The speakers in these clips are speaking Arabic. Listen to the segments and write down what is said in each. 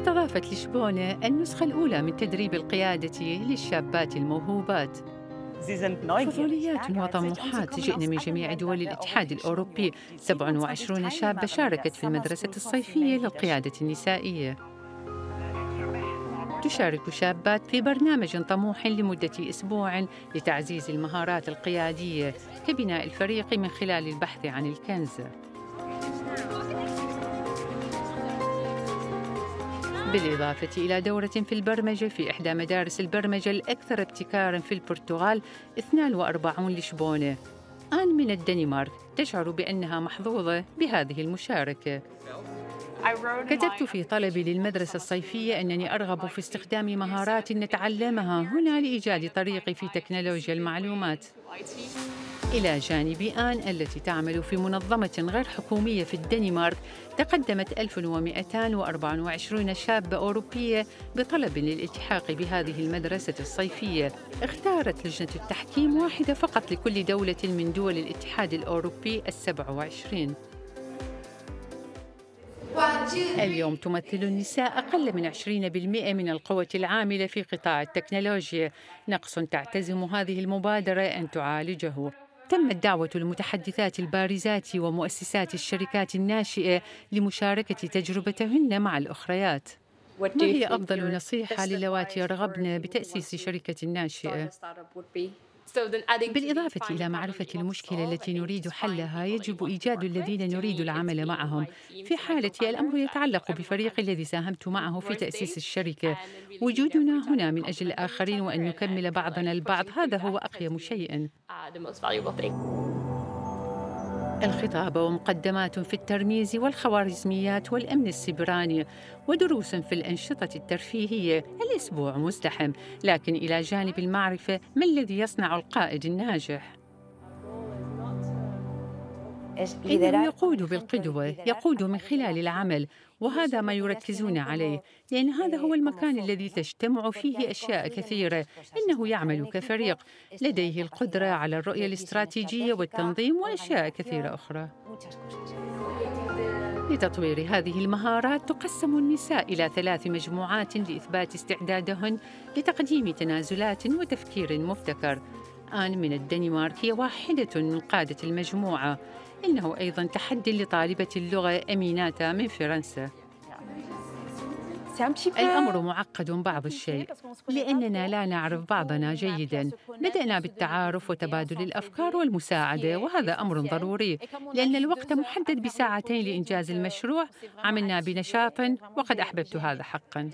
أضافت لشبونة النسخة الأولى من تدريب القيادة للشابات الموهوبات. فضوليات وطموحات جئنا من جميع دول الاتحاد الأوروبي. 27 شابة شاركت في المدرسة الصيفية للقيادة النسائية. تشارك شابات في برنامج طموح لمدة أسبوع لتعزيز المهارات القيادية كبناء الفريق من خلال البحث عن الكنز. بالإضافة إلى دورة في البرمجة في إحدى مدارس البرمجة الأكثر ابتكاراً في البرتغال 42 لشبونة. آن من الدنمارك تشعر بأنها محظوظة بهذه المشاركة. كتبت في طلبي للمدرسة الصيفية أنني أرغب في استخدام مهارات نتعلمها هنا لإيجاد طريقي في تكنولوجيا المعلومات. إلى جانب آن التي تعمل في منظمة غير حكومية في الدنمارك تقدمت 1224 شابة أوروبية بطلب للإلتحاق بهذه المدرسة الصيفية. اختارت لجنة التحكيم واحدة فقط لكل دولة من دول الاتحاد الأوروبي السبع وعشرين. اليوم تمثل النساء أقل من 20% من القوة العاملة في قطاع التكنولوجيا. نقص تعتزم هذه المبادرة أن تعالجه. تمت دعوة المتحدثات البارزات ومؤسسات الشركات الناشئة لمشاركة تجربتهن مع الأخريات ما هي أفضل نصيحة للواتي يرغبن بتأسيس شركة ناشئة؟ بالإضافة إلى معرفة المشكلة التي نريد حلها يجب إيجاد الذين نريد العمل معهم. في حالة الأمر يتعلق بفريق الذي ساهمت معه في تأسيس الشركة. وجودنا هنا من أجل الآخرين وأن نكمل بعضنا البعض. هذا هو أقيم شيء. الخطابة ومقدمات في الترميز والخوارزميات والأمن السبراني ودروس في الأنشطة الترفيهية الأسبوع مزدحم لكن إلى جانب المعرفة ما الذي يصنع القائد الناجح؟ إنه يقود بالقدوة يقود من خلال العمل وهذا ما يركزون عليه لأن هذا هو المكان الذي تجتمع فيه أشياء كثيرة إنه يعمل كفريق لديه القدرة على الرؤية الاستراتيجية والتنظيم وأشياء كثيرة أخرى. لتطوير هذه المهارات تقسم النساء إلى ثلاث مجموعات لإثبات استعدادهن لتقديم تنازلات وتفكير مبتكر. آن من الدنمارك هي واحدة من قادة المجموعة. إنه أيضا تحدي لطالبة اللغة أميناتا من فرنسا. الأمر معقد بعض الشيء لأننا لا نعرف بعضنا جيدا. بدأنا بالتعارف وتبادل الأفكار والمساعدة وهذا أمر ضروري لأن الوقت محدد بساعتين لإنجاز المشروع. عملنا بنشاط وقد أحببت هذا حقا.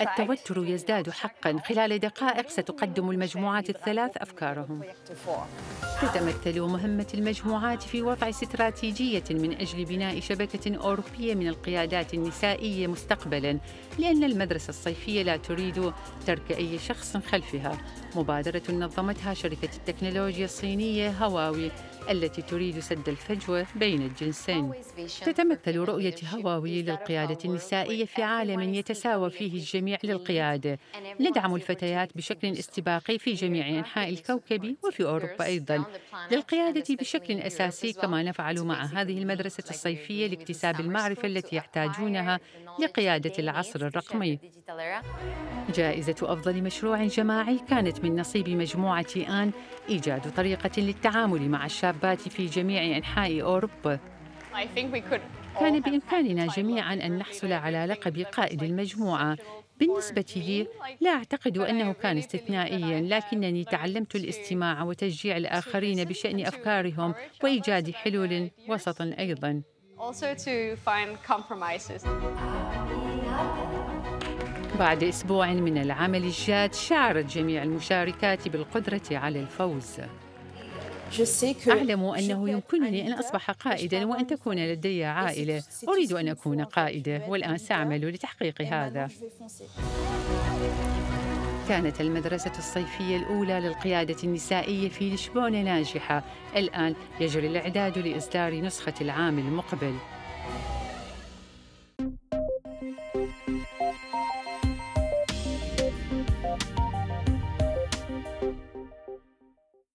التوتر يزداد حقا. خلال دقائق ستقدم المجموعات الثلاث أفكارهم. تتمثل مهمة المجموعات في وضع استراتيجية من أجل بناء شبكة أوروبية من القيادات النسائية مستقبلا. لأن المدرسة الصيفية لا تريد ترك أي شخص خلفها مبادرة نظمتها شركة التكنولوجيا الصينية هواوي التي تريد سد الفجوة بين الجنسين. تتمثل رؤية هواوي للقيادة النسائية في عالم يتساوى فيه الجميع للقيادة. ندعم الفتيات بشكل استباقي في جميع أنحاء الكوكب وفي أوروبا أيضا. للقيادة بشكل أساسي كما نفعل مع هذه المدرسة الصيفية لاكتساب المعرفة التي يحتاجونها لقيادة العصر الرقمي. جائزة أفضل مشروع جماعي كانت من نصيب مجموعة آن إيجاد طريقة للتعامل مع الشابات في جميع أنحاء أوروبا كان بإمكاننا جميعا أن نحصل على لقب قائد المجموعة. بالنسبة لي لا أعتقد أنه كان استثنائيا لكنني تعلمت الاستماع وتشجيع الآخرين بشأن أفكارهم وإيجاد حلول وسطا أيضا. بعد أسبوع من العمل الجاد شعرت جميع المشاركات بالقدرة على الفوز. أعلم أنه يمكنني أن أصبح قائداً وأن تكون لدي عائلة. أريد أن أكون قائدة والآن سأعمل لتحقيق هذا. كانت المدرسة الصيفية الأولى للقيادة النسائية في لشبونة ناجحة. الآن يجري الإعداد لإصدار نسخة العام المقبل.